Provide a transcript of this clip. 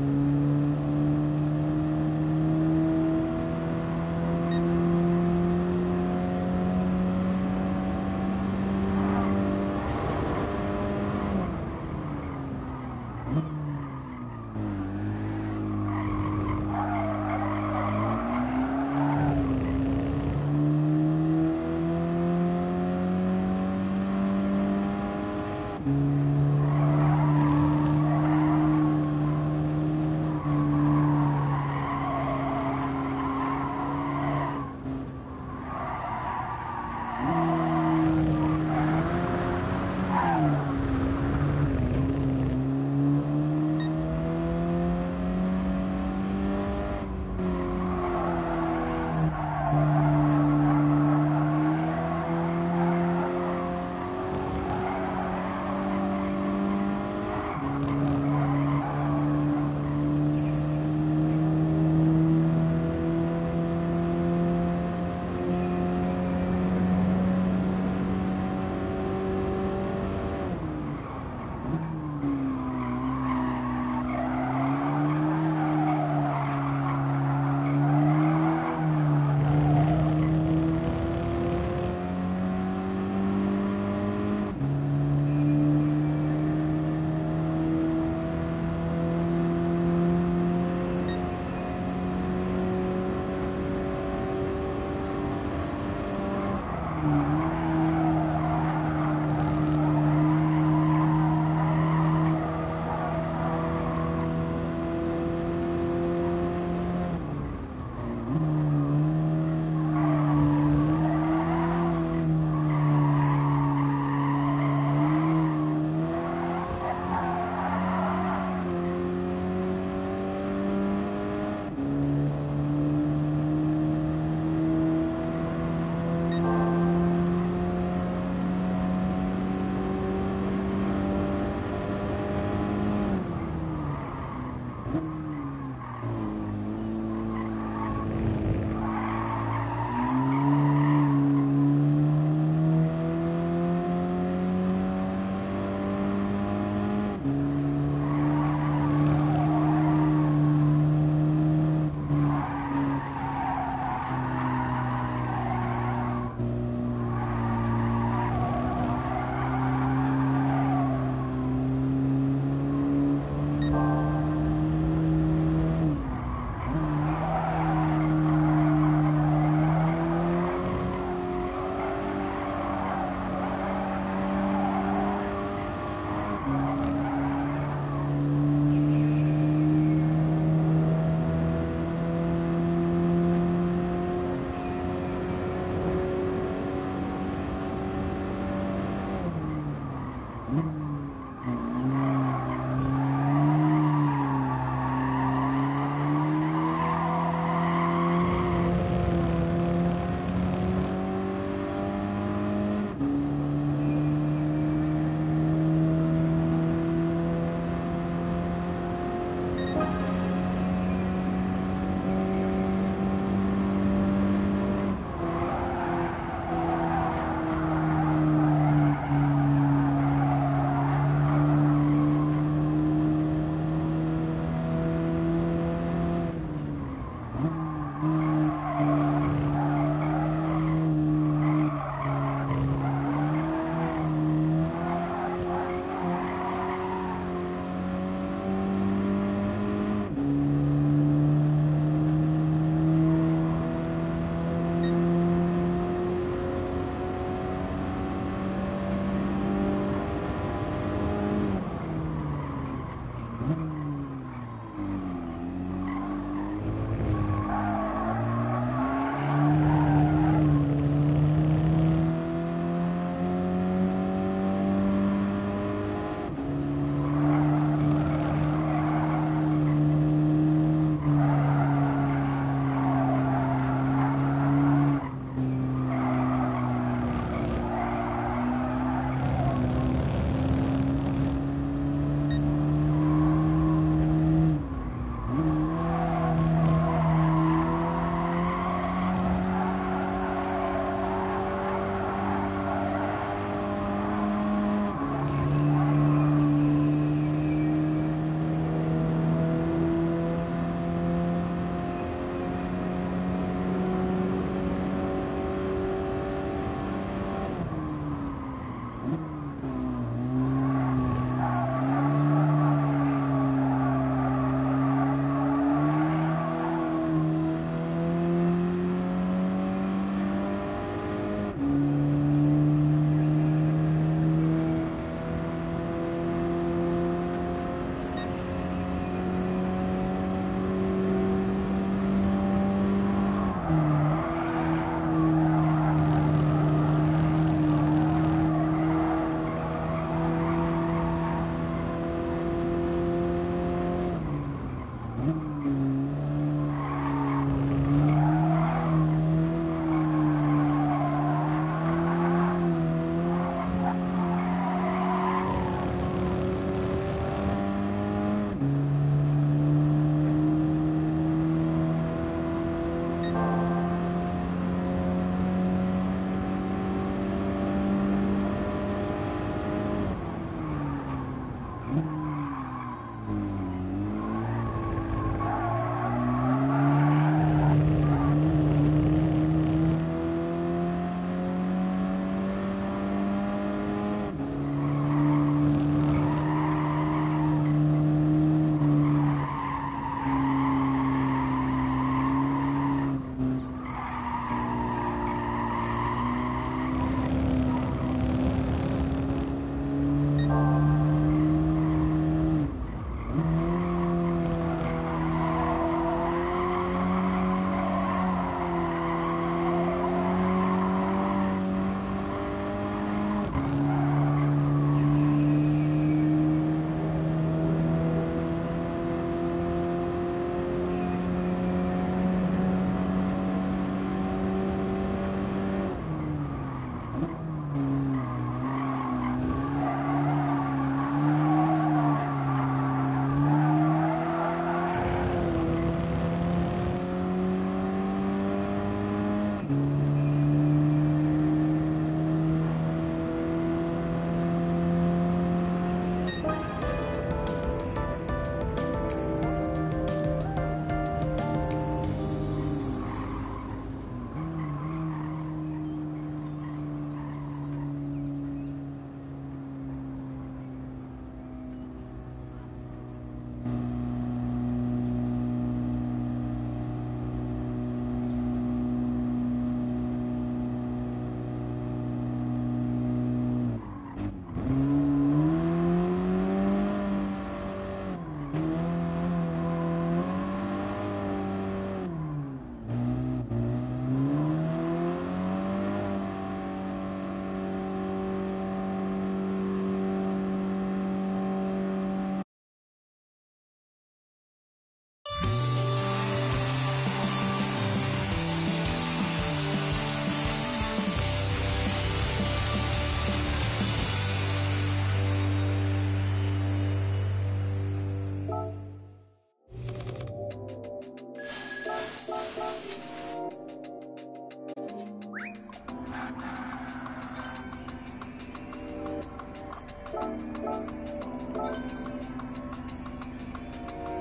Mm-hmm. Mm-hmm.